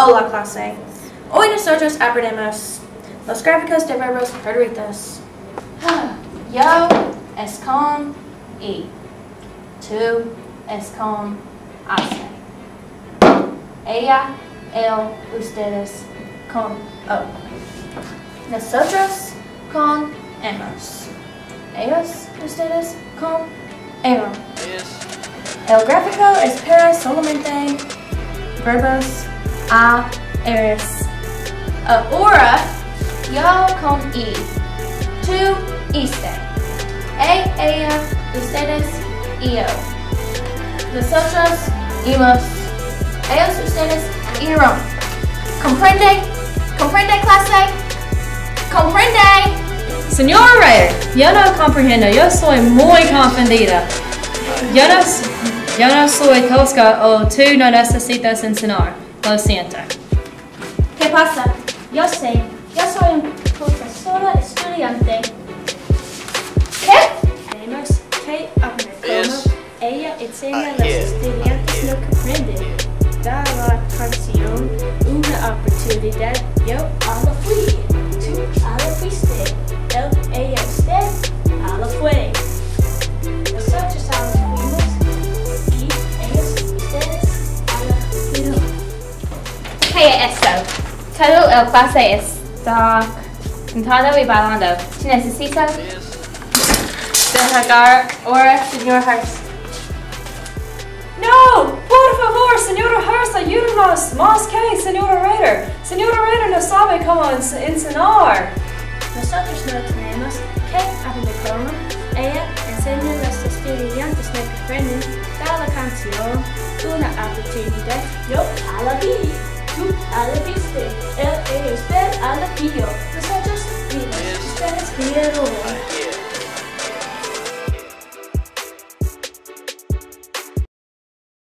Hola clase. Hoy nosotros aprendemos los gráficos de verbos favoritos. Yo es con I. Tú es con hace. Ella, él, ustedes con O. Nosotros con hemos. Ellos, ustedes con ero. El gráfico es para solamente verbos a, eres. Ahora, yo con I. Tú, iste. E, ella, ustedes, yo. Nosotros, imos. Ellos, ustedes, irán. ¿Comprende? ¿Comprende, clase? ¿Comprende? Señor Ray, yo no comprendo, yo soy muy confundida. Yo no, yo no soy tosca o tú no necesitas enseñar. Lo siento. ¿Qué pasa? Yo sé, yo soy un profesora estudiante. ¿Qué? Tenemos que aprender cómo ella enseña a los estudiantes no comprenden. Da la canción una oportunidad. Yo ¿Qué es esto? Todo el clase está cantando y bailando. Si necesitas dejar ahora, señor Hurst. No, por favor, señora Hurst, ayúdanos más que señora Rader. Señora Rader no sabe cómo ens- enseñar. Nosotros no tenemos que aprender cómo ella enseña a los estudiantes no comprenden. Da la canción una oportunidad. Yo a la vi, viste, él, ella,